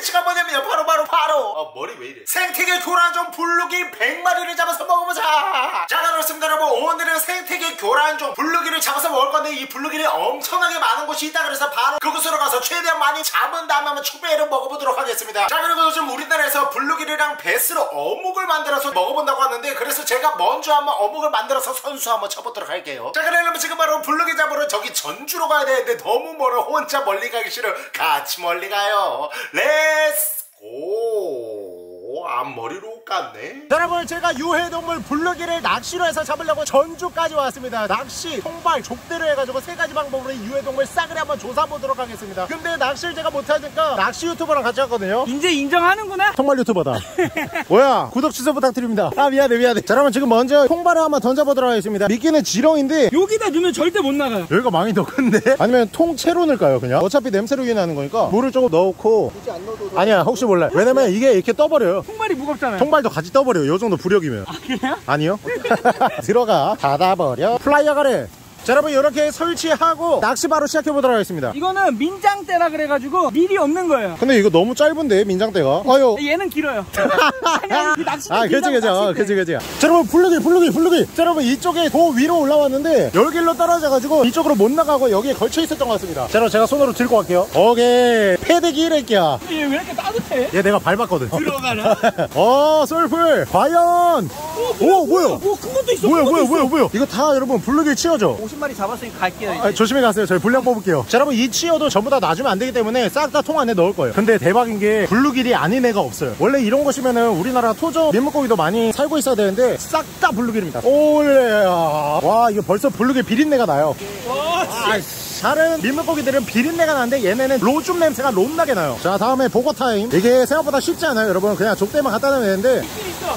콘텐츠가 뭐냐면요. 바로 바로 바로. 아 머리 왜 이래? 생태계 교란종 블루길 100마리를 잡아서 먹어보자. 자 그렇습니다 여러분 오늘은 생태계 교란종 블루길을 잡아서 먹을 건데 이 블루길이 엄청나게 많은 곳이 있다. 그래서 바로 그곳으로 가서 최대한 많이 잡은 다음에 한번 추배를 먹어보도록 하겠습니다. 자 그리고 요즘 우리나라에서 블루길이랑 배스로 어묵을 만들어서 먹어본다고 하는데 그래서 제가 먼저 한번 어묵을 만들어서 선수 한번 쳐보도록 할게요. 자 그러려면 지금 바로 블루길 잡으러 저기 전주로 가야 되는데 너무 멀어. 혼자 멀리 가기 싫어. 같이 멀리 가요. Let 츠고 앞머리로 깠네 여러분 제가 유해동물 블루기를 낚시로 해서 잡으려고 전주까지 왔습니다 낚시, 통발, 족대로 해가지고 세 가지 방법으로 이 유해동물 싸그리 한번 조사해보도록 하겠습니다 근데 낚시를 제가 못하니까 낚시 유튜버랑 같이 왔거든요 이제 인정하는구나. 통발 유튜버다 뭐야 구독 취소 부탁드립니다 아 미안해 미안해 자 여러분 지금 먼저 통발을 한번 던져보도록 하겠습니다 미끼는 지렁인데 여기다 넣으면 절대 못 나가요. 여기가 많이 더 큰데? 아니면 통째로 넣을까요 그냥? 어차피 냄새로 유인하는 거니까 물을 조금 넣고 굳이 안 넣어도 아니야 혹시 몰라 왜냐면 이게 이렇게 떠버려요 통발이 무겁잖아요. 통발도 같이 떠버려요. 요 정도 부력이면. 아, 그래요? 아니요? 들어가. 닫아버려. 플라이어 가래 자 여러분 이렇게 설치하고 낚시 바로 시작해보도록 하겠습니다 이거는 민장대라 그래가지고 밀이 없는 거예요. 근데 이거 너무 짧은데 민장대가 아유 얘는 길어요. 아니, 이 낚싯대 아, 그치, 그치, 어. 그치, 그치. 자, 여러분, 블루길, 블루길, 블루길. 자, 여러분, 이쪽에 도 위로 올라왔는데, 열길로 떨어져가지고, 이쪽으로 못 나가고, 여기에 걸쳐 있었던 것 같습니다. 자, 여러분, 제가 손으로 들고 갈게요. 오케이. 패대기 이랬기야. 얘 왜 이렇게 따뜻해? 얘 내가 밟았거든. 들어가라. 어, 솔플. 과연. 오, 뭐야? 뭐큰 것도 있어. 뭐야, 큰 뭐야, 뭐야. 뭐야. 이거 다 여러분, 블루길 치어죠. 50마리 잡았으니까 갈게요. 이제. 아, 조심히 가세요. 저희 분량 뽑을게요. 자, 여러분, 이 치어도 전부 다 놔주면 안 되기 때문에 싹 다 통 안에 넣을 거예요. 근데 대박인 게 블루길이 아닌 애가 없어요. 원래 이런 곳이면은 우리나라 토종 민물고기도 많이 살고 있어야 되는데 싹 다 블루길입니다. 올레. 와, 이거 벌써 블루길 비린내가 나요. 와, 아, 다른 민물고기들은 비린내가 나는데 얘네는 오줌 냄새가 롬나게 나요. 자, 다음에 보고 타임. 이게 생각보다 쉽지 않아요, 여러분. 그냥 족대만 갖다 놓으면 되는데.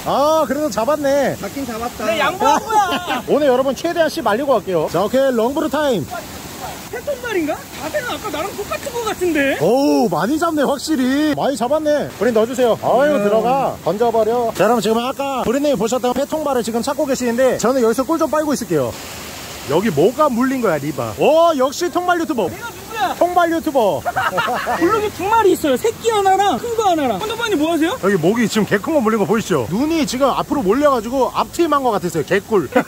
아, 그래도 잡았네. 잡긴 잡았다. 내 양보한 거야. 오늘 여러분 최대한 씨 말리고 갈게요. 자, 오케이. 롱브루 타임. 패턴말인가? 자세는 아까 나랑 똑같은 거 같은데. 오 많이 잡네 확실히 많이 잡았네 브린 넣어주세요 아유 들어가 던져버려 자 여러분 지금 아까 브린님이 보셨던 회통발을 지금 찾고 계시는데 저는 여기서 꿀 좀 빨고 있을게요 여기 뭐가 물린 거야 리바 오 역시 통발 유튜버 내가 누구야? 통발 유튜버 블루길 두 마리 있어요. 새끼 하나랑 큰 거 하나랑. 헌터반이 뭐 하세요? 여기 목이 지금 개 큰 거 물린 거 보이시죠 눈이 지금 앞으로 몰려가지고 앞트임한 것 같았어요 개꿀 자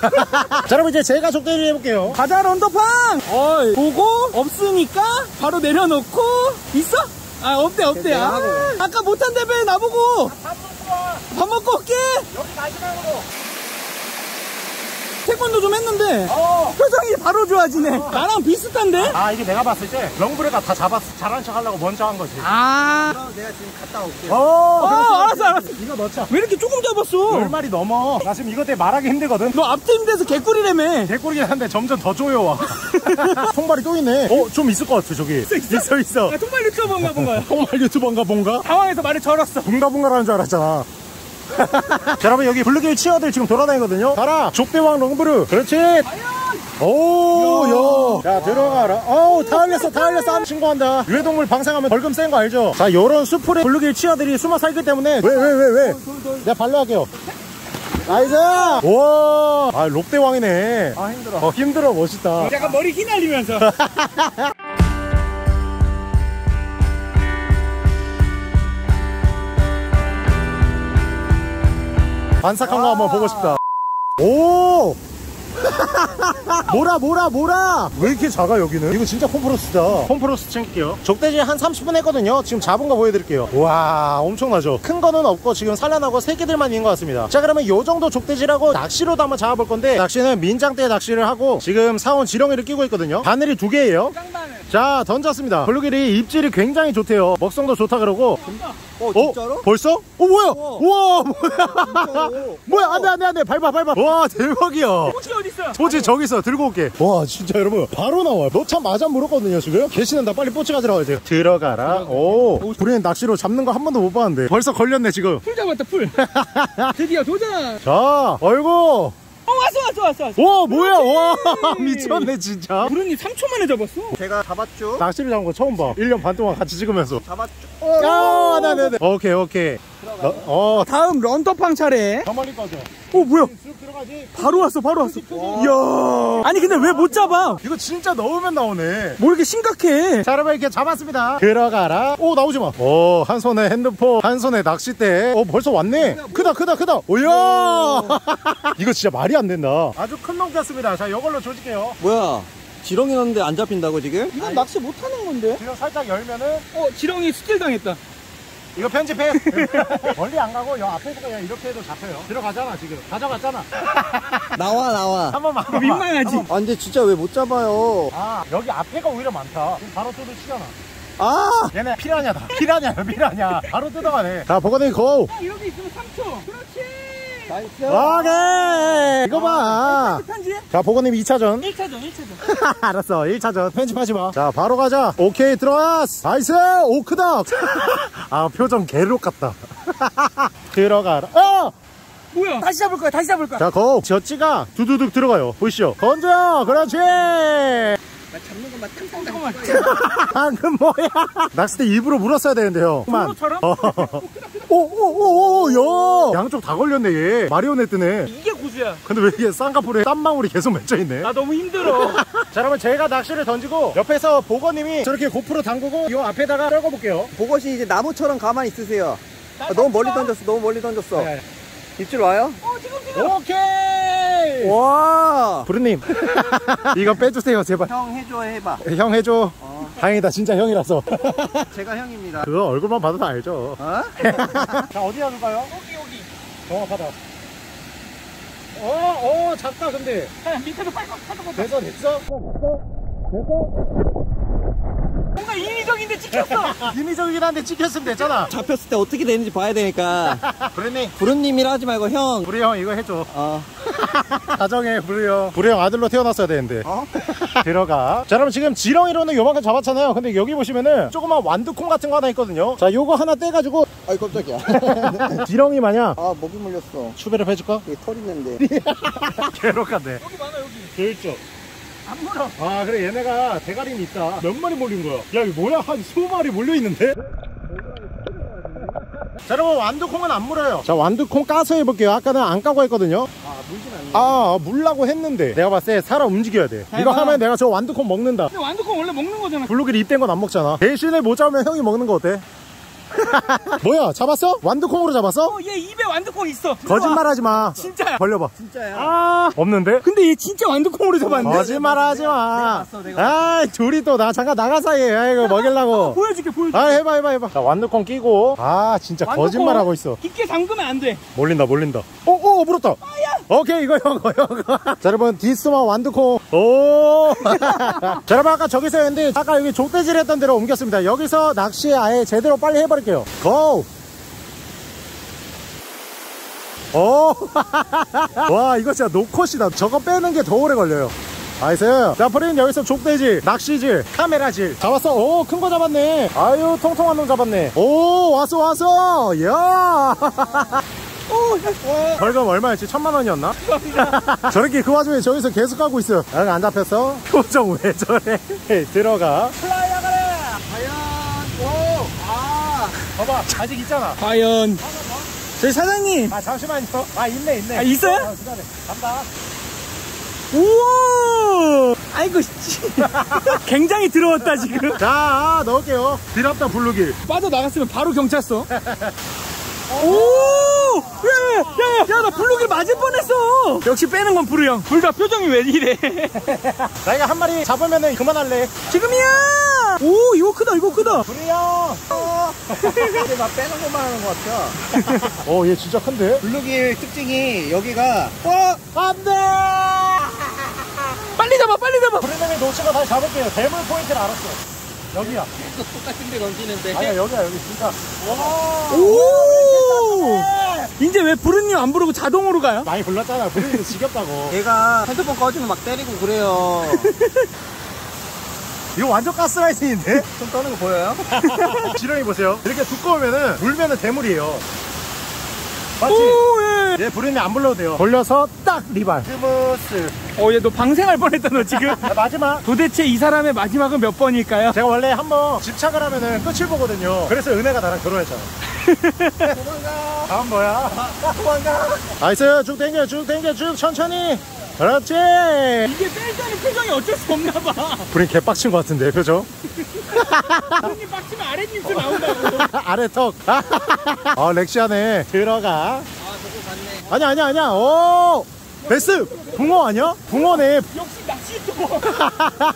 여러분 이제 제가 족대를 해볼게요 가자 런더팡. 어이. 보고 없으니까 바로 내려놓고 있어? 아 없대 없대. 아, 아까 못한다며 나보고. 밥 먹고 올게. 여기 마지막으로 태권도 좀 했는데 어. 표정이 바로 좋아지네. 나랑 비슷한데? 아 이게 내가 봤을 때 렁브레가 다 잡았 잘한 척 하려고 먼저 한 거지 아. 내가 지금 갔다 올게. 어, 어, 알았어. 알았어. 이거 넣자 왜 이렇게 조금 잡았어? 열 마리 넘어. 나 지금 이것 때문에 말하기 힘들거든. 너 앞트임 돼서 개꿀이라며. 개꿀이긴 한데 점점 더 조여와. 통발이 또 있네. 어, 좀 있을 것 같아, 저기. 있어, 있어. 아, 통발 유튜버인가 본가요? 통발 유튜버인가 뭔가? 당황해서 말을 절었어. 붕가붕가라는 줄 알았잖아. 자, 여러분, 여기 블루길 치어들 지금 돌아다니거든요. 가라! 족대왕 롱브르. 그렇지! 오, 야. 자, 들어가라. 어우, 다 흘렸어, 다 흘렸어. 신고한다. 유해동물 방생하면 벌금 센 거 알죠? 자, 요런 수풀에 블루길 치어들이 숨어 살기 때문에. 왜, 왜, 왜, 왜? 내가 발로 할게요. nice! 우와! 아, 족대왕이네. 아 힘들어. 어, 힘들어, 멋있다. 약간 머리 휘날리면서. 반삭한 거 한번 보고 싶다. 오! 뭐라 뭐라 뭐라! 왜 이렇게 작아 여기는? 이거 진짜 콤프로스다. 콤프로스 챙길게요. 족대지 한 30분 했거든요. 지금 잡은 거 보여드릴게요. 와 엄청나죠? 큰 거는 없고 지금 산란하고 새끼들만 있는 것 같습니다. 자 그러면 요 정도 족대지라고 낚시로도 한번 잡아볼 건데 낚시는 민장대 낚시를 하고 지금 사온 지렁이를 끼고 있거든요. 바늘이 두 개예요. 자 던졌습니다. 블루길이 입질이 굉장히 좋대요. 먹성도 좋다 그러고 어 어? 진짜로? 벌써? 어 뭐야? 우와. 우와 뭐야 진짜로? 뭐야 안돼 안돼 안돼 밟아 밟아 와 대박이야 혹시 어디 있어? 뽀치 저기 있어 들고 올게 와 진짜 여러분 바로 나와 너참 맞아 물었거든요 지금 계시는다 빨리 뽀치 가지러 가세요 들어가라 오 우리는 낚시로 잡는 거 한 번도 못 봤는데 벌써 걸렸네 지금 풀 잡았다 풀. 드디어 도전. 자 얼굴 어 왔어 왔어 왔어 왔어. 와 뭐야 와 그렇지. 미쳤네 진짜 부르님 3초 만에 잡았어. 제가 잡았죠. 낚시를 잡은 거 처음 봐 1년 반 동안 같이 찍으면서 잡았죠. 야 어, 네, 네, 네. 오케이, 오케이. 너, 어, 다음 런터팡 차례. 더 멀리 꺼져. 오 뭐야? 바로 왔어, 바로 왔어. 이야. 아니 근데 왜 못 잡아? 이거 진짜 넣으면 나오네. 뭐 이렇게 심각해? 자, 여러분 이렇게 잡았습니다. 들어가라. 오, 나오지 마. 오, 한 손에 핸드폰, 한 손에 낚싯대. 오, 벌써 왔네. 크다, 크다, 크다. 오야. 이거 진짜 말이 안 된다. 아주 큰놈 꼈습니다. 자, 이걸로 조질게요. 뭐야? 지렁이 넣는데 안 잡힌다고 지금? 이건 낚시 못 하는 건데. 지금 살짝 열면은 어, 지렁이 스킬 당했다. 이거 편집해. 멀리 안 가고 여 앞에서 그냥 이렇게 해도 잡혀요. 들어가잖아, 지금. 가져갔잖아. 나와 나와. 한 번만. 한 번만. 민망하지? 아 근데 진짜 왜 못 잡아요? 아, 여기 앞에가 오히려 많다. 지금 바로 뜯어 치잖아. 아! 얘네 피라냐다. 피라냐야, 피라냐. 바로 뜯어가네. 자, 버거님 go! 아, 여기 있으면 3초. 그렇지. nice. 오케이! 이거 봐. 편지? 자, 보고님 2차전. 1차전, 1차전. 알았어, 1차전. 편집하지 마. 자, 바로 가자. 오케이, 들어왔어. nice! 오, 크다! 아, 표정 개록 같다. 들어가라. 어! 뭐야? 다시 잡을 거야, 다시 잡을 거야. 자, 거 젖지가 두두둑 들어가요. 보이시죠? 건져! 그렇지! 잡는 것만 탕탕 잠깐만. 방금 뭐야? 낚싯대 입으로 물었어야 되는데요. 손으로처럼? 어. 오오오오 야 양쪽 다 걸렸네 얘 마리오네트네 이게 고수야. 근데 왜 이게 쌍꺼풀에 땀방울이 계속 맺혀있네 나 너무 힘들어. 자 여러분 제가 낚시를 던지고 옆에서 보거님이 저렇게 고프로 담그고 이 앞에다가 떨궈 볼게요 보것이 이제 나무처럼 가만히 있으세요. 아, 너무 멀리 던졌어. 너무 멀리 던졌어. 네. 입질 와요? 어, 지금, 지금. 오케이 와! 부르님 이거 빼주세요 제발 형 해줘 해봐. 형 해줘 어. 다행이다 진짜 형이라서 제가 형입니다. 그거 얼굴만 봐도 다 알죠 어? 자 어디 가볼까요? 여기, 여기. 정확하다 어, 어, 작다, 근데. 자, 밑에도 빨고, 빨고. 됐어, 됐어? 됐어? 됐어? 인위적인데 찍혔어. 인위적이긴 한데 찍혔으면 됐잖아. 잡혔을 때 어떻게 되는지 봐야 되니까. 브레님, 부르님이라 하지 말고 형. 부리 형 이거 해줘. 어. 가정에 부리 형. 부리 형 아들로 태어났어야 되는데. 어? 들어가. 자, 여러분 지금 지렁이로는 요만큼 잡았잖아요. 근데 여기 보시면은 조그만 완두콩 같은 거 하나 있거든요. 자, 요거 하나 떼가지고 아이 깜짝이야. 지렁이 마냥 아 목이 물렸어. 추배를 해줄까? 여기 털 있는데. 괴롭간데. 여기 많아, 여기. 그렇죠. 안 물어. 아, 그래, 얘네가 대가리는 있다. 몇 마리 몰린 거야? 야, 이거 뭐야? 한 20마리 몰려있는데? 자, 여러분, 완두콩은 안 물어요. 자, 완두콩 까서 해볼게요. 아까는 안 까고 했거든요. 아 물진 않네. 아, 물라고 했는데. 내가 봤을 때 살아 움직여야 돼. 이거. 하면 내가 저 완두콩 먹는다. 근데 완두콩 원래 먹는 거잖아. 블루길 입된 건 안 먹잖아. 대신에 못 잡으면 형이 먹는 거 어때? 뭐야, 잡았어? 완두콩으로 잡았어? 어, 얘 입에 완두콩 있어. 거짓말 하지 마. 진짜야. 벌려봐. 진짜야. 아, 없는데? 근데 얘 진짜 완두콩으로 잡았네. 거짓말 하지 마. 아, 둘이 또 나 잠깐 나가 사이에. 아, 이거 먹이려고. 보여줄게, 보여줄게. 아 해봐 해봐 해봐 자 완두콩 끼고 아 진짜 완두콩 거짓말 하고 있어 깊게 잠그면 안 돼. 몰린다 몰린다 오오 물었다 오케이 이거 이거 이거 자 여러분 디스마 완두콩 오 자 여러분 아까 저기서 했는데 아까 여기 족대질 했던 데로 옮겼습니다 여기서 낚시 아예 제대로 빨리 해버릴게요 고! 오! 와, 이거 진짜 노컷이다. 저거 빼는 게 더 오래 걸려요. nice. 자, 프린 여기서 족대질, 낚시질, 카메라질. 잡았어. 오, 큰 거 잡았네. 아유, 통통한 놈 잡았네. 오, 왔어, 왔어. 야 오, 야, 벌금 얼마였지? 천만 원이었나? 저렇게 그 와중에 저기서 계속 가고 있어. 응, 안 잡혔어? 표정 왜 저래? 들어가. 플라이야 가래. 과연 오. 아. 봐봐, 아직 있잖아. 과연. 저희 사장님. 아, 잠시만요. 아, 있네, 있네. 아, 있어요? 어, 기다려. 간다. 우와! 아이고, 씨. 굉장히 들어왔다, 지금. 자, 넣을게요. 드랍다 블루길. 빠져나갔으면 바로 경찰서. 오! 야, 야, 야, 야, 나 블루길 맞을 뻔했어. 역시 빼는 건 부르 형. 둘다 표정이 왜 이래? 나 이거 한 마리 잡으면은 그만할래. 지금이야! 오, 이거 크다, 이거 크다. 우리 형. 이제 막 빼는 것만 하는 것 같아. 어, 얘 진짜 큰데? 블루길 특징이 여기가 어? 안 돼! 빨리 잡아, 빨리 잡아. 브리님이 놓치고 다시 잡을게요. 대물 포인트를 알았어. 여기야. 똑같은 데 던지는데. 아니야, 여기야, 여기 진짜. 오! 이제 왜 부르님 안 부르고 자동으로 가요? 많이 불렀잖아. 브리님 지겹다고. 얘가 핸드폰 꺼지면 막 때리고 그래요. 이거 완전 가스라이팅인데? 손 떠는 거 보여요? 지렁이 보세요. 이렇게 두꺼우면은, 물면은 대물이에요. 맞지? 오, 예. 얘 부르면 안 불러도 돼요. 돌려서 딱 리발. smooth. 어, 얘 너 방생할 뻔했다, 너 지금. 자, 마지막. 도대체 이 사람의 마지막은 몇 번일까요? 제가 원래 한번 집착을 하면은 끝을 보거든요. 그래서 은혜가 나랑 결혼했잖아. 도망가. 다음 뭐야? 도망가. nice. 쭉 당겨, 쭉 당겨, 쭉 천천히. 그렇지. 이게 뺄 때는 표정이 어쩔 수 없나 봐. 우린 개빡친 것 같은데, 그죠? 손님 빡치면 아랫입술 나온다고. 아래 턱. 아, 섹시하네. 들어가. 아, 저거 갔네. 아니야, 아니야, 아니야. 오! 배스! 붕어 아니야? 붕어네. 역시 낚시 유튜버.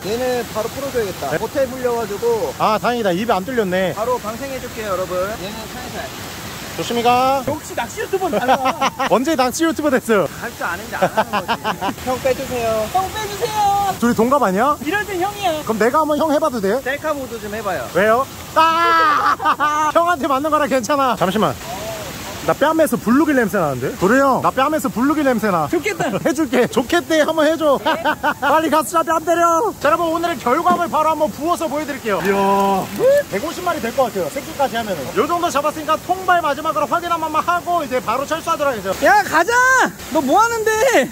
얘는 바로 풀어줘야겠다. 호텔 물려가지고 아, 다행이다. 입이 안 뚫렸네. 바로 방생해줄게요, 여러분. 얘는 살살. 조심히 가. 역시 낚시 유튜버는 달라. 언제 낚시 유튜버 됐어? 할줄 아는데 안 하는 거지. 형 빼주세요. 형 빼주세요. 둘이 동갑 아니야? 이럴 땐 형이야. 그럼 내가 한번 형 해봐도 돼? 셀카 모드 좀 해봐요. 왜요? 아! 형한테 맞는 거라 괜찮아. 잠시만. 나 뺨에서 블루길 냄새 나는데? 도래 형, 나 뺨에서 블루길 냄새 나. 좋겠다. 해줄게. 좋겠대. 한번 해줘. 빨리 가서 뺨 때려. 자, 여러분, 오늘의 결과물 바로 한번 부어서 보여드릴게요. 이야. 150마리 될 것 같아요. 새끼까지 하면은. 요 정도 잡았으니까 통발 마지막으로 확인 한 번만 하고 이제 바로 철수하도록 하겠습니다. 야, 가자. 너 뭐 하는데?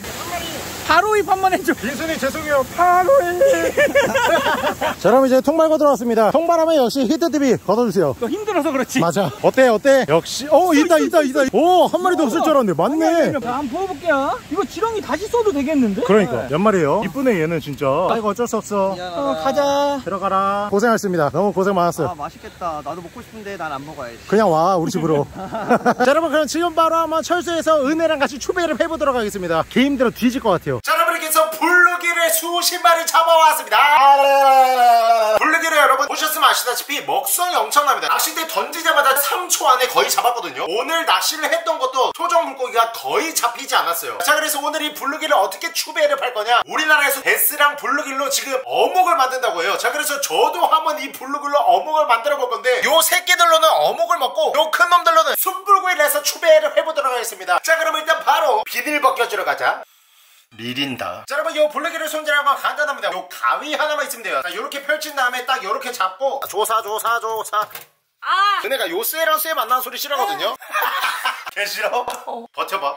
바로 입 한 번 해줘. 빈순이 죄송해요. 파로이. 자, 그럼 이제 통발거 들어왔습니다. 통발하면 역시 히트TV 걷어주세요. 너 힘들어서 그렇지. 맞아. 어때, 어때? 역시. 오, 있다, 있다, 있다. 오, 한 마리도 없을 줄 알았는데. 맞네. 자, 한번 부어볼게요. 이거 지렁이 다시 써도 되겠는데? 그러니까. 몇 마리예요? 이쁘네, 얘는 진짜. 아이고, 어쩔 수 없어. 미안하다. 어, 가자. 들어가라. 고생하셨습니다. 너무 고생 많았어요. 아 맛있겠다. 나도 먹고 싶은데 난 안 먹어야지. 그냥 와 우리 집으로 자 여러분 그럼 지금 바로 한번 철수해서 은혜랑 같이 추배를 해보도록 하겠습니다 개 힘들어 뒤질 것 같아요 블루길을 수십 마리 잡아왔습니다. 블루길을 여러분 보셨으면 아시다시피 먹성이 엄청납니다. 낚싯대 던지자마자 3초 안에 거의 잡았거든요. 오늘 낚시를 했던 것도 토종 물고기가 거의 잡히지 않았어요. 자 그래서 오늘 이 블루길을 어떻게 추배를 할 거냐? 우리나라에서 배스랑 블루길로 지금 어묵을 만든다고 해요. 자 그래서 저도 한번 이 블루길로 어묵을 만들어 볼 건데 요 새끼들로는 어묵을 먹고 요 큰 놈들로는 숯불구이를 해서 추배를 해보도록 하겠습니다. 자 그럼 일단 바로 비늘 벗겨주러 가자 미린다. 자, 여러분, 요 블랙기를 손질하는 건 간단합니다. 요 가위 하나만 있으면 돼요. 자, 요렇게 펼친 다음에 딱 요렇게 잡고, 조사, 조사, 조사. 아! 그네가 요 쇠랑 쇠 만나는 소리 싫어하거든요? 개 싫어? 버텨봐.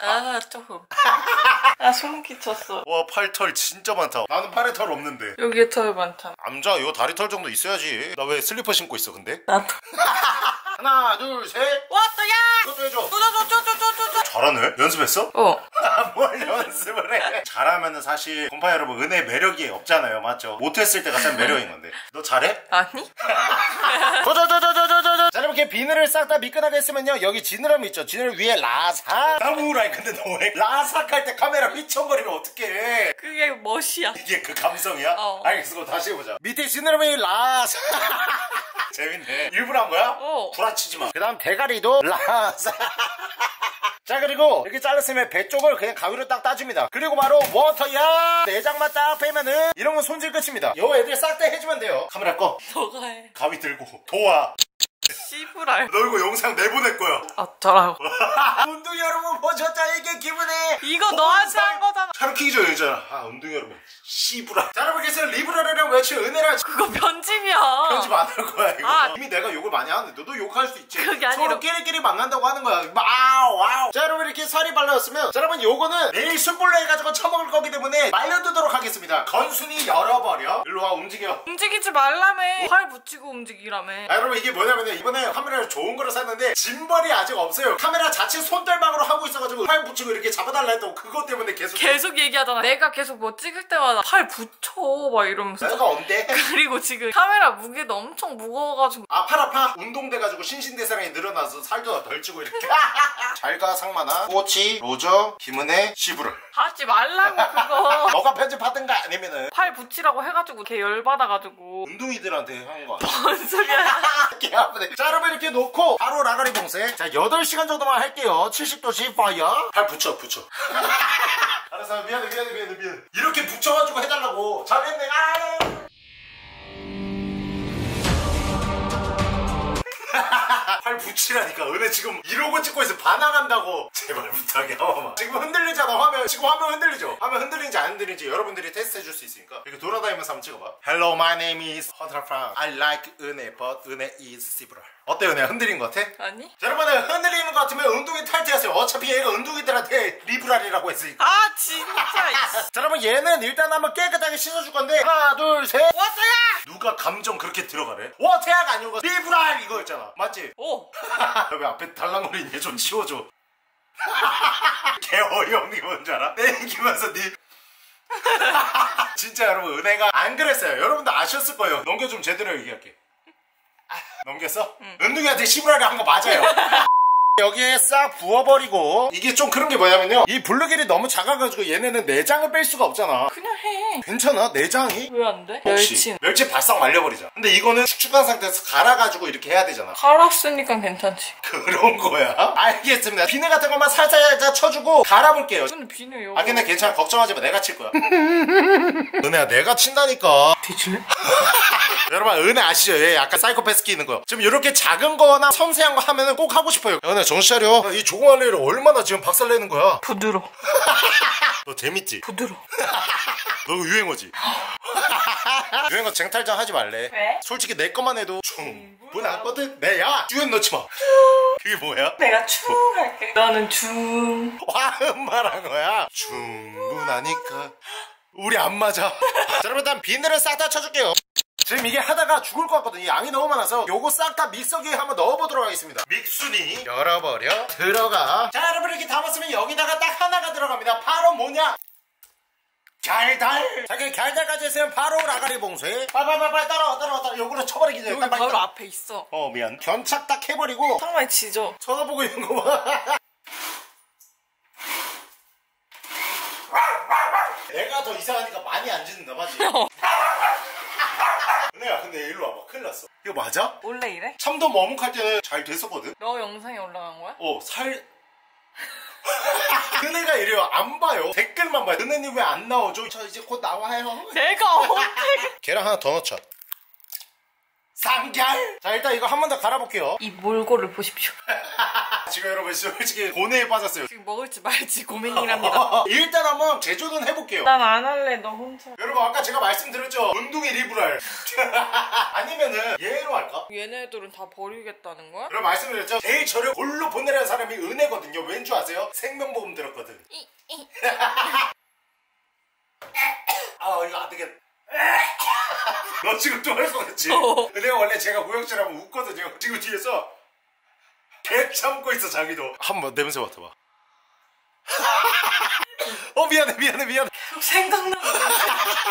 아, 조금. 아, 소름 끼쳤어. 와, 팔털 진짜 많다. 나는 팔에 털 없는데. 여기에 털 많잖아. 남자, 요 다리 털 정도 있어야지. 나 왜 슬리퍼 신고 있어, 근데? 나도. 하나, 둘, 셋. 왔다, 야! 그것도 해줘. 쪼쪼쪼쪼쪼쪼! 잘하네? 연습했어? 어. 뭘 연습을 해? 잘하면은 사실 곰파 여러분 은혜 매력이 없잖아요, 맞죠? 못했을 때가 참 매력인 건데. 너 잘해? 아니? 저저저저저저저 자 이렇게 비늘을 싹 다 미끈하게 했으면요 여기 지느러미 있죠 지느러미 위에 라삭 나무라이 근데 너 왜 라삭 할 때 카메라 휘청거리면 어떡해 그게 멋이야. 이게 그 감성이야? 어. 알겠어 다시 해보자 밑에 지느러미 라삭 재밌네 일부러 한 거야? 어. 구라치지 마 그 다음 대가리도 라삭 자 그리고 이렇게 잘랐으면 배 쪽을 그냥 가위로 딱 따줍니다. 그리고 바로 워터야! 내장만 딱 빼면은 이런 건 손질 끝입니다. 요 애들 싹 다 해주면 돼요. 카메라 꺼. 너가 해. 가위 들고. 도와 씨부랄. 너 이거 영상 내보낼 거야. 어쩌라고. 운동 여러분 보셨자 이게 기분에 이거 너한테 한 거잖아. 차르키기 전에 있잖아. 아 운동 여러분. 씨부라 자 여러분께서 리브라르랑 외친 은혜랑 그거 편집이야. 편집 안 할 거야 이거. 아. 이미 내가 욕을 많이 하는데 너도 욕할 수 있지. 그게 아니라- 서로 끼리끼리 만난다고 하는 거야. 와우 와우. 자 여러분 이렇게 살이 발라졌으면 자 여러분 요거는 내일 숯불로 해가지고 처먹을 거기 때문에 말려두도록 하겠습니다. 건순이 열어버려. 일로 와 움직여. 움직이지 말라며. 팔 붙이고 움직이라며. 아, 여러분 이게 뭐냐면 이번에 카메라를 좋은 거를 샀는데 짐벌이 아직 없어요 카메라 자체 손떨방으로 하고 있어가지고 팔 붙이고 이렇게 잡아달라 했던 그것 때문에 계속 계속 얘기하잖아. 내가 계속 뭐 찍을 때마다 팔 붙여. 막 이러면서. 내가 언제? 그리고 지금 카메라 무게도 엄청 무거워가지고. 아 팔 아파? 운동돼가지고 신신대사량이 늘어나서 살도 덜 찌고 이렇게 잘가 상만아. 꼬치 로저 김은혜 시부를 하지 말라고 그거. 너가 편집하든가 아니면은. 팔 붙이라고 해가지고 걔 열받아가지고. 운동이들한테 한 거야? 뭔 소리야. 개 아프네 자 여러분 이렇게 놓고 바로 라가리 봉쇄 자 8시간 정도만 할게요. 70도씨 fire. 팔 붙여 붙여. 알았어 미안해 미안해 미안해 미안해. 이렇게 붙여가지고 해달라고. 잘했네 아! 팔 붙이라니까. 은혜 지금 이러고 찍고 있어. 반항한다고. 제발 부탁해 한 번만 지금 흔들리잖아 화면. 지금 화면 흔들리죠? 화면 흔들리는지 안 흔들리는지 여러분들이 테스트 해줄 수 있으니까. 이렇게 돌아다니면서 한번 찍어봐. Hello my name is 허드라 프랑 I like 은혜 but 은혜 is 시브랄 어때 은혜 흔들린 것 같아? 아니? 자, 여러분들 흔들리는 것 같으면 운동이 탈퇴하세요. 어차피 얘가 운동이들한테 리브랄이라고 했으니까. 아 진짜. 자 여러분 얘는 일단 한번 깨끗하게 씻어줄 건데. 하나 둘셋. water야 누가 감정 그렇게 들어가래? water야가 아니고 리브랄! 이거였잖아. 맞지? 오 여기 앞에 달랑거리는 얘좀 치워줘. 개 어이없는 게 뭔지 알아? 땡기면서 니 진짜 여러분 은혜가 안 그랬어요. 여러분도 아셨을 거예요. 넘겨 좀 제대로 얘기할게. 아, 넘겼어? 은둥이한테 시부라리 한거 맞아요 여기에 싹 부어버리고 이게 좀 그런 게 뭐냐면요 이 블루길이 너무 작아가지고 얘네는 내장을 뺄 수가 없잖아 그냥 해. 괜찮아 내장이 왜 안 돼? 혹시 멸치. 멸치 바싹 말려버리잖아 근데 이거는 축축한 상태에서 갈아가지고 이렇게 해야 되잖아 갈았으니까 괜찮지. 그런 거야? 알겠습니다 비늘 같은 것만 살짝 쳐주고 갈아볼게요 근데 비누 여기. 아 근데 괜찮아 걱정하지 마 내가 칠 거야 은혜야 내가 친다니까 뒤질래? 여러분 은혜 아시죠? 얘 약간 사이코패스기 있는 거요 지금 이렇게 작은 거나 섬세한 거 하면은 꼭 하고 싶어요 은혜 정신 차려 이 조그만 애를 얼마나 지금 박살내는 거야 부드러. 너 재밌지? 부드러. 너 이거 유행어지? 유행어 쟁탈전 하지 말래 왜? 솔직히 내 것만 해도 충분하거든 내야 쭈연 넣지 마 그게 뭐야? 내가 충 할게. 너는 충. 화음 말한 거야 충분하니까 우리 안 맞아 자 여러분 일단 비늘을 싹다 쳐줄게요 지금 이게 하다가 죽을 것 같거든요 양이 너무 많아서 요거 싹 다 믹서기에 한번 넣어보도록 하겠습니다 믹순이 열어버려 들어가 자 여러분 이렇게 담았으면 여기다가 딱 하나가 들어갑니다 바로 뭐냐 갈달 자기 갈달까지 했으면 바로 라가리 봉쇄 빨빨빨빨 따라와 따라와 따라와 요거로 쳐버리기 전에 여기 빨리 바로 따라와. 앞에 있어. 어 미안 견착 딱 해버리고 상당히 지져. 쳐다보고 있는 거 봐. 내가 더 이상하니까 많이 안 짖는다, 맞지? 은혜야, 근데 일로 와봐. 큰일 났어. 이거 맞아? 원래 이래? 참돔 어묵할 때는 잘 됐었거든? 너 영상에 올라간 거야? 어, 살. 은혜가 이래요. 안 봐요. 댓글만 봐요. 은혜님 왜 안 나오죠? 저 이제 곧 나와요. 내가 어떻게? 계란 하나 더 넣자. 쌍결! 자, 일단 이거 한 번 더 갈아볼게요. 이 몰골을 보십시오. 지금 여러분, 솔직히 고뇌에 빠졌어요. 지금 먹을지 말지 고민이랍니다. 일단 한번 제조는 해볼게요. 난 안 할래. 너 혼자. 여러분 아까 제가 말씀드렸죠 운동이 리브랄 아니면은 얘로 할까? 얘네들은 다 버리겠다는 거야? 여러분 말씀드렸죠 제일 저를 골로 보내라는 사람이 은혜거든요 왠 줄 아세요? 생명보험 들었거든 이, 이. 아 이거 안 되겠다 너 지금 또할 뻔했지? 어. 내가 원래 제가 무역질 하면 웃거든요 지금 뒤에서 개 참고 있어 자기도 한번 냄새 맡아봐 어 미안해 미안해 미안해 생각나는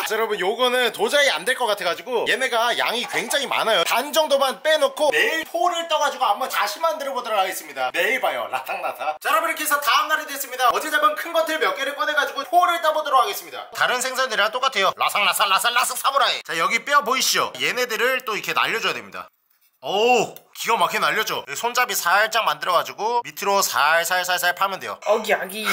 자, 여러분 요거는 도저히 안 될 것 같아가지고 얘네가 양이 굉장히 많아요 반 정도만 빼놓고 내일 포를 떠가지고 한번 다시 만들어 보도록 하겠습니다 내일 봐요 라탕라탕 자 여러분 이렇게 해서 다음 날이 됐습니다 어제 잡은 큰 것들 몇 개를 꺼내가지고 포를 떠보도록 하겠습니다 다른 생선들이랑 똑같아요 라삭라삭 라삭라삭 사무라이 자 여기 뼈 보이시죠 얘네들을 또 이렇게 날려줘야 됩니다 오 기가 막히게 날렸죠 손잡이 살짝 만들어가지고 밑으로 살살살살 파면 돼요 어기야기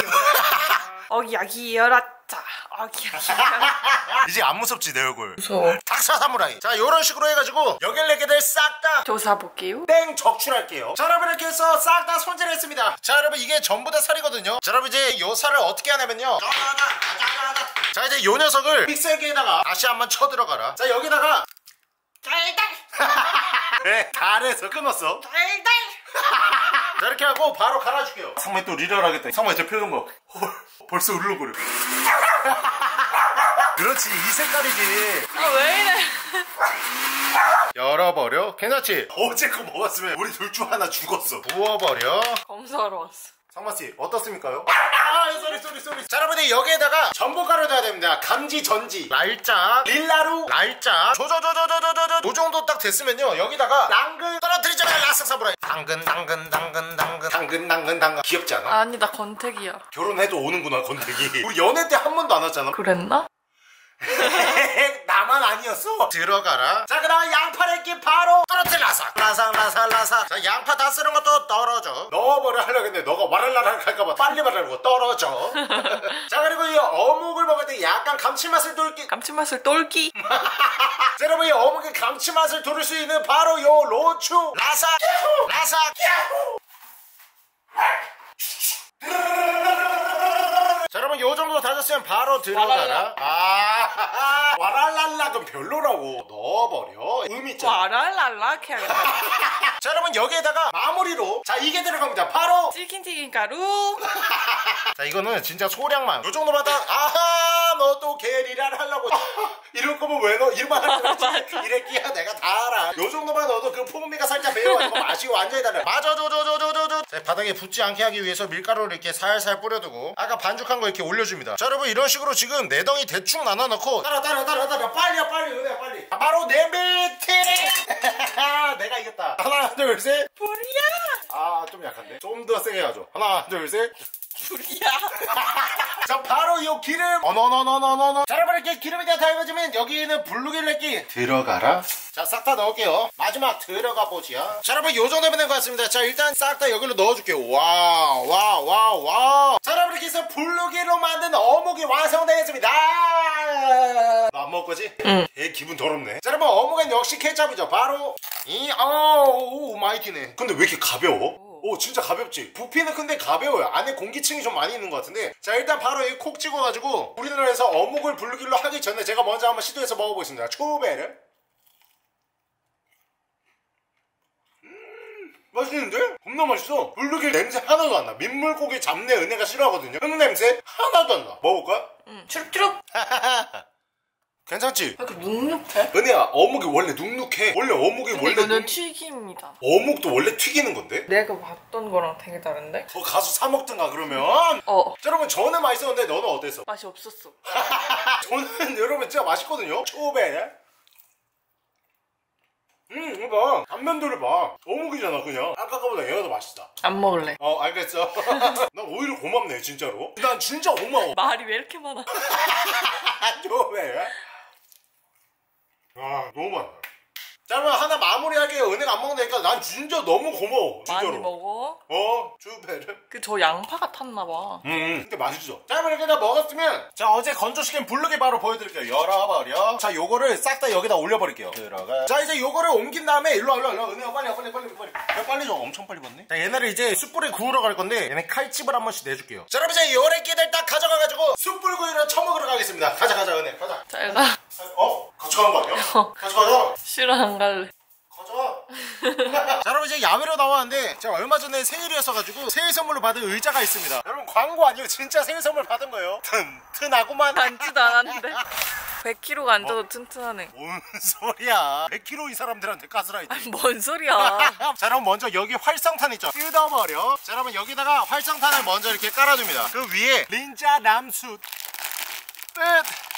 어기야기 열었자 어기야기 열었자 이제 안 무섭지 내 얼굴. 무서워. 닥쳐 사무라이. 자 요런 식으로 해가지고 여길네개들 싹 다 조사 볼게요. 땡 적출할게요. 자 여러분 이렇게 해서 싹 다 손질했습니다. 자 여러분 이게 전부 다 살이거든요. 자 여러분 이제 요 살을 어떻게 하냐면요. 자 이제 요 녀석을 믹서기에다가 다시 한번 쳐 들어가라. 자 여기다가 네 달에서 끊었어. 자 이렇게 하고 바로 갈아줄게요. 상무이 또 리얼 하겠다 상무이 저 표정 봐. 헐, 벌써 울렁거려 그렇지 이 색깔이지 아 왜 이래 열어버려 괜찮지? 어제 거 먹었으면 우리 둘 중 하나 죽었어 부어버려 검사하러 왔어 상마씨 어떻습니까요? 아 쏘리 쏘리 쏘리 자 여러분들 여기에다가 전복가루 넣어야 됩니다 감지 전지 날짜 릴라루 날짜 조조조조조조조조 요 정도 딱 됐으면요 여기다가 당근 떨어뜨리잖아요 라스 사브라이 당근 당근 당근 당근. 당근 당근 당근. 귀엽지 않아? 아니 나 건택이야. 결혼해도 오는구나 건택이 우리 연애 때 한 번도 안 왔잖아. 그랬나? 나만 아니었어. 들어가라. 자 그다음 양파를 이렇게 바로 떨어 그렇지 라삭 라삭 라삭 라삭 자 양파 다 쓰는 것도 떨어져. 넣어버려 하려고 했는데 너가 와랄라락 할까봐 빨리 말하고 떨어져. 자 그리고 이 어묵을 먹을 때 약간 감칠맛을 돌기. 감칠맛을 똘기. 자, 여러분 이 어묵의 감칠맛을 돌릴 수 있는 바로 요 로추 라삭! 라삭 야후! 자 여러분 요 정도 다졌으면 바로 들어가라. 아 와랄랄락은 별로라고 넣어버려. 의미 있잖아. 와랄랄락 해야겠다. 자 여러분 여기에다가 마무리로. 자 이게 들어갑니다. 바로 찌킨튀김 가루. 자 이거는 진짜 소량만. 요 정도만 다 아하 너또 게리랄 하려고. 이럴 거면 왜 넣어 이만 하지? 이랬기야 내가 다 알아. 요 정도만 넣어도 그 풍미가 살짝 배어가지고 맛이 완전히 달라. 맞아 자 바닥에 붙지 않게 하기 위해서 밀가루를 이렇게 살살 뿌려두고 아까 반죽한 거 이렇게 올려줍니다. 자 여러분 이런 식으로 지금 내덩이 대충 나눠놓고 따라 따라 따라 따라. 빨리야 빨리 은혜야 빨리. 아, 바로 내 밑에. 내가 이겼다. 하나 둘셋. 불이야. 아 좀 약한데? 좀 더 세게 해야죠. 하나 둘셋 불이야. 자 바로 요 기름. 어너너너너너너. 자 여러분 이렇게 기름이 다 달궈지면 여기에는 블루길레끼 들어가라. 자 싹 다 넣을게요. 마지막 들어가 보지야 자 여러분 요 정도면 된것 같습니다. 자 일단 싹 다 여기로 넣어줄게요. wow wow wow wow. 자 여러분 이렇게 해서 블루길로 만든 어묵이 완성되었습니다. 너안 먹을 거지? 응얘 기분 더럽네. 자 여러분 어묵은 역시 케찹이죠. 바로 이 어우 마이티네. 근데 왜 이렇게 가벼워? 오 진짜 가볍지 부피는 근데 가벼워요 안에 공기층이 좀 많이 있는 것 같은데 자 일단 바로 이 콕 찍어가지고 우리나라에서 어묵을 블루길로 하기 전에 제가 먼저 한번 시도해서 먹어보겠습니다 초베르 음 맛있는데? 겁나 맛있어 블루길 냄새 하나도 안나 민물고기 잡내 은혜가 싫어하거든요 흙 냄새 하나도 안나 먹어볼까? 응. 추룩추룩. 괜찮지? 왜 이렇게 눅눅해? 은혜야 어묵이 원래 눅눅해 원래 어묵이 원래 이거는 눅- 튀김이다. 어묵도 원래 튀기는 건데? 내가 봤던 거랑 되게 다른데? 더 가서 사 먹든가 그러면 어. 자, 여러분 저는 맛있었는데 너는 어땠어? 맛이 없었어. 저는 여러분 진짜 맛있거든요. 초베. 음, 이거 봐. 단면도를 봐. 어묵이잖아, 그냥. 아까 거보다 얘가 더 맛있다. 안 먹을래. 어, 알겠어. 난 오히려 고맙네, 진짜로. 난 진짜 고마워. 말이 왜 이렇게 많아? 초베. 아, 너 무 많아. 자, 그러면 하나 마무리하게요. 은혜가 안 먹는다니까 난 진짜 너무 고마워. 진짜로. 많이 먹어. 어, 초베를. 그저 양파가 탔나 봐. 음, 근데 맛있죠. 자, 그럼 이렇게 다 먹었으면 자, 어제 건조시킨 블루기 바로 보여드릴게요. 열어버려. 자, 요거를 싹 다 여기다 올려버릴게요. 들어가. 자, 이제 요거를 옮긴 다음에 일로 와, 일로 와, 일로 와. 은혜야, 빨리 와, 빨리, 빨리, 빨리. 야, 빨리 좀 엄청 빨리 봤네. 자, 얘네를 이제 숯불에 구우러 갈 건데 얘네 칼집을 한 번씩 내줄게요. 자, 여러분 이제 요래끼들 딱 가져가가지고 숯불구이를 처먹으러 가겠습니다. 가자, 가자, 은혜. 가자. 잘 가. 어? 같이 가는 거 아니야? 같이 가자. 싫어 안 갈래. 자, 여러분 이제 야외로 나왔는데 제가 얼마 전에 생일이었어가지고 생일 선물로 받은 의자가 있습니다. 여러분 광고 아니에요. 진짜 생일 선물 받은 거예요. 튼튼하구만. 앉지도 않았는데. 100kg가 앉아도 튼튼하네. 뭔 소리야. 100kg 이 사람들한테 가스라이팅. 아니, 뭔 소리야. 자, 여러분 먼저 여기 활성탄 있죠? 뜯어버려. 자, 여러분 여기다가 활성탄을 먼저 이렇게 깔아줍니다. 그 위에 린자 남수 뜯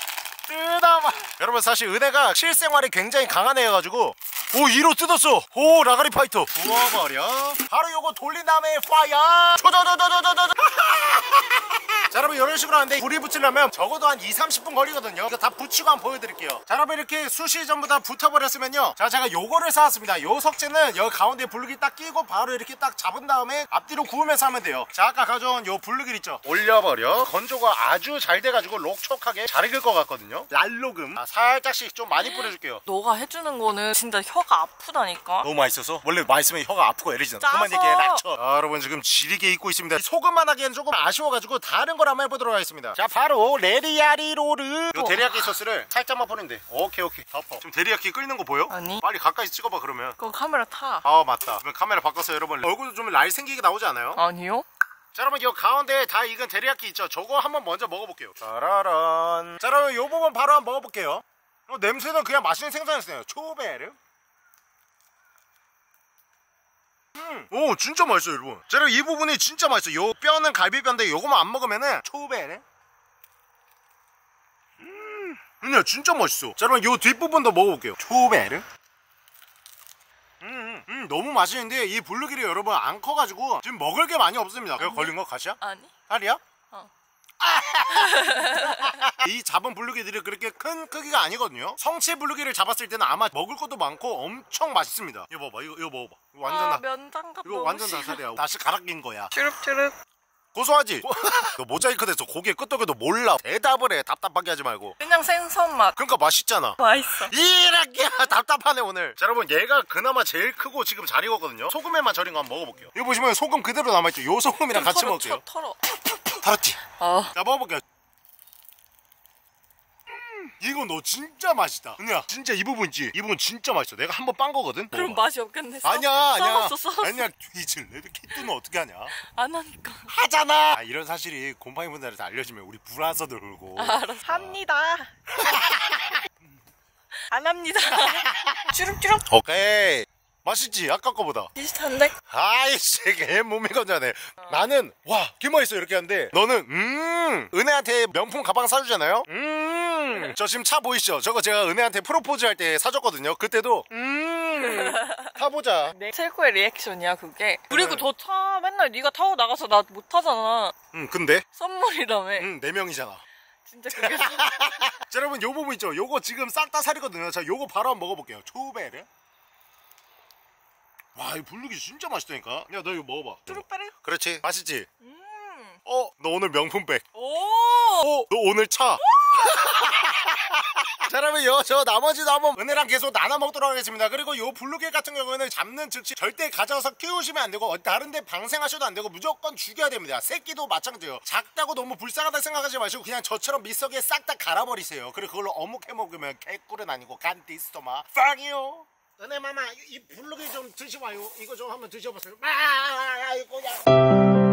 뜯어봐. 여러분 사실 은혜가 실생활이 굉장히 강한 애여가지고 오 2로 뜯었어. 오 라가리 파이터. 부어버려. 바로 요거 돌린 다음에 파이어. 초저저저저저저. 자 여러분 이런 식으로 하는데 불이 붙이려면 적어도 한 2, 30분 걸리거든요. 이거 다 붙이고 한번 보여드릴게요. 자 여러분 이렇게 숯이 전부 다 붙어버렸으면요. 자 제가 요거를 사왔습니다. 요 석재는 여기 가운데 불르기 딱 끼고 바로 이렇게 딱 잡은 다음에 앞뒤로 구우면서 하면 돼요. 자 아까 가져온 요 불르기 있죠? 올려버려. 건조가 아주 잘 돼가지고 록촉하게 잘 익을 것 같거든요. 랄로금 아, 살짝씩 좀 많이 뿌려줄게요. 너가 해주는 거는 진짜 혀가 아프다니까. 너무 맛있어서? 원래 맛있으면 혀가 아프고 에리잖아. 짜서. 그만 얘기해 락쳐. 아, 여러분 지금 지리게 익고 있습니다. 소금만 하기엔 조금 아쉬워가지고 다른 걸 한번 해보도록 하겠습니다. 자 바로 레리아리로르. 요 데리야끼 소스를 살짝만 돼. 오케이 오케이. 덮어. 지금 데리야끼 끓는 거 보여? 아니. 빨리 가까이 찍어봐 그러면. 그거 카메라 타. 아 맞다. 그러면 카메라 바꿔서 여러분 얼굴도 좀 날 생기게 나오지 않아요? 아니요? 자 여러분 이 가운데 다 익은 데리야끼 있죠? 저거 한번 먼저 먹어볼게요. 짜라란. 자 여러분 요 부분 바로 한번 먹어볼게요. 어, 냄새는 그냥 맛있는 생선이었어요. 초베르 음, 오 진짜 맛있어요 여러분. 자 여러분 이 부분이 진짜 맛있어요. 요 뼈는 갈비뼈인데 요거만 안 먹으면은 초베르 음. 그냥 진짜 맛있어. 자 여러분 요 뒷부분도 먹어볼게요. 초베르 음, 음, 음, 너무 맛있는데 이 블루길이 여러분 안 커가지고 지금 먹을 게 많이 없습니다. 이거 걸린 거 가시야? 아니? 알이야? 어. 이 잡은 블루길들이 그렇게 큰 크기가 아니거든요 성체 블루길을 잡았을 때는 아마 먹을 것도 많고 엄청 맛있습니다 이거 봐봐 이거, 이거 먹어봐 이거 완전 아, 다 면장갑 이거 완전 싫어. 다살이야 다시 갈아 낀 거야 주룩주룩. 고소하지? 너 모자이크 돼서 고개 끄덕여도 몰라 대답을 해 답답하게 하지 말고 그냥 생선 맛. 그러니까 맛있잖아 맛있어. 이렇게 답답하네 오늘 자 여러분 얘가 그나마 제일 크고 지금 잘 익었거든요 소금에만 절인 거 한번 먹어볼게요 이거 보시면 소금 그대로 남아있죠 요 소금이랑 같이 털어, 먹을게요 털어. 달았지? 아. 자 먹어볼게요 음, 이거 너 진짜 맛있다 은야 진짜 이 부분 있지? 이 부분 진짜 맛있어 내가 한 번 빤 거거든 그럼 먹어봐. 맛이 없겠네. 써- 아니야 아니야 썩었어, 썩었어. 아니야 뒤질래 키뚜는 어떻게 하냐 안 하니까. 하잖아 아, 이런 사실이 곰팡이 분들한테 알려주면 우리 불화서 들고 알았어. 합니다. 안 합니다. 주룩주룩. 오케이 맛있지? 아까 거보다. 비슷한데? 아이씨 개 몸이 건자네. 나는 와 개맛있어 이렇게 하는데 너는 음 은혜한테 명품 가방 사주잖아요? 음 저 지금 차 보이시죠? 저거 제가 은혜한테 프로포즈 할 때 사줬거든요. 그때도 음. 타보자. 내 최고의 리액션이야 그게. 그리고 저 차 맨날 네가 타고 나가서 나 못 타잖아. 음 근데? 선물이라며. 음 네 명이잖아. 진짜 그게 좀- 자 여러분 요 부분 있죠? 요거 지금 싹 다 살이거든요. 자 요거 바로 한번 먹어볼게요. 초베르 와이 불룩이 진짜 맛있다니까 야 너 이거 먹어봐 쭈룩빠르. 그렇지 맛있지 음. 어 너 오늘 명품백 오. 어, 너 오늘 차. 자, 여러분, 요, 저 나머지도 한번 은혜랑 계속 나눠 먹도록 하겠습니다. 그리고 요 블루길 같은 경우에는 잡는 즉시 절대 가져서 키우시면 안 되고, 어, 다른데 방생하셔도 안 되고, 무조건 죽여야 됩니다. 새끼도 마찬가지예요. 작다고 너무 불쌍하다 생각하지 마시고, 그냥 저처럼 밑석에 싹 다 갈아버리세요. 그리고 그걸로 어묵 해 먹으면 개꿀은 아니고, 간디스토마. 빵이요. 은혜 마마, 이, 이 블루길 좀 드셔봐요. 이거 좀 한번 드셔보세요. 아, 이거 야.